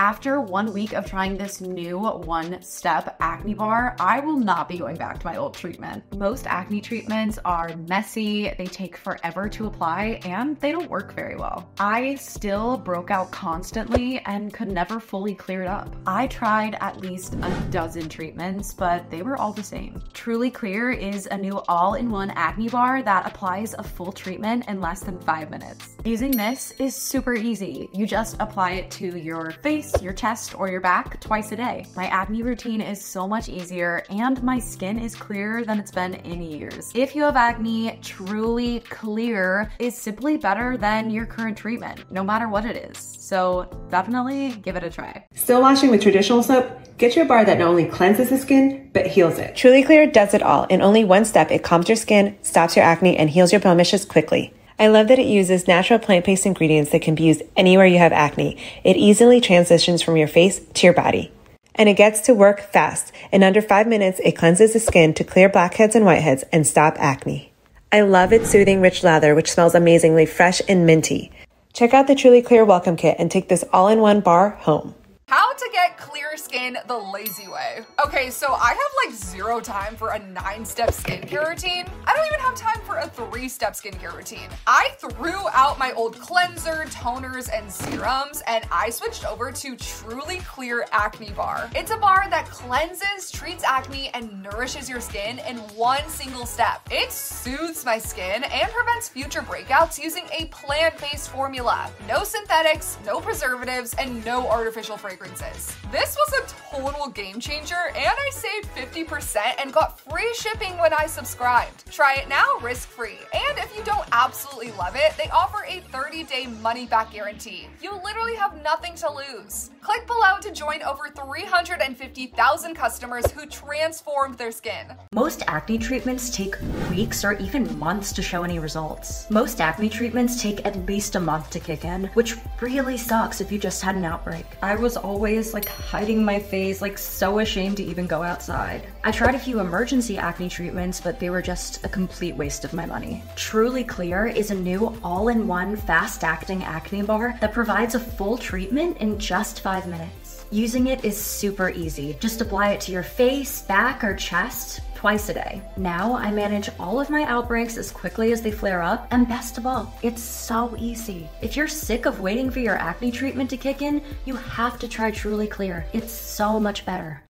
After one week of trying this new one step acne bar, I will not be going back to my old treatment. Most acne treatments are messy, they take forever to apply, and they don't work very well. I still broke out constantly and could never fully clear it up. I tried at least a dozen treatments, but they were all the same. Truly Clear is a new all in one acne bar that applies a full treatment in less than five minutes. Using this is super easy. You just apply it to your face, your chest, or your back twice a day. My acne routine is so much easier and my skin is clearer than it's been in years. If you have acne, Truly Clear is simply better than your current treatment, no matter what it is. So definitely give it a try. Still washing with traditional soap? Get your bar that not only cleanses the skin, but heals it. Truly Clear does it all. In only one step, it calms your skin, stops your acne, and heals your blemishes quickly. I love that it uses natural plant based ingredients that can be used anywhere you have acne. It easily transitions from your face to your body. And it gets to work fast. In under five minutes, it cleanses the skin to clear blackheads and whiteheads and stop acne. I love its soothing rich lather, which smells amazingly fresh and minty. Check out the Truly Clear welcome kit and take this all in one bar home. How to get clear skin the lazy way. Okay, so I have like zero time for a nine step skincare routine. Even have time for a three step skincare routine. I threw out my old cleanser, toners, and serums, and I switched over to Truly Clear Acne Bar. It's a bar that cleanses, treats acne, and nourishes your skin in one single step. It soothes my skin and prevents future breakouts using a plant based formula. No synthetics, no preservatives, and no artificial fragrances fragrances. This was a total game changer and I saved 50% and got free shipping when I subscribed. Try it now risk-free. And if you don't absolutely love it, they offer a 30-day money-back guarantee. You literally have nothing to lose. Click below to join over 350,000 customers who transformed their skin. Most acne treatments take weeks or even months to show any results. Most acne treatments take at least a month to kick in, which really sucks if you just had an outbreak. I was always like hiding my face, like so ashamed to even go outside. I tried a few emergency acne treatments, but they were just a complete waste of my money. Truly Clear is a new all-in-one fast-acting acne bar that provides a full treatment in just five minutes. Using it is super easy. Just apply it to your face, back, or chest, twice a day. Now I manage all of my outbreaks as quickly as they flare up, and best of all, it's so easy. If you're sick of waiting for your acne treatment to kick in, you have to try Truly Clear. It's so much better.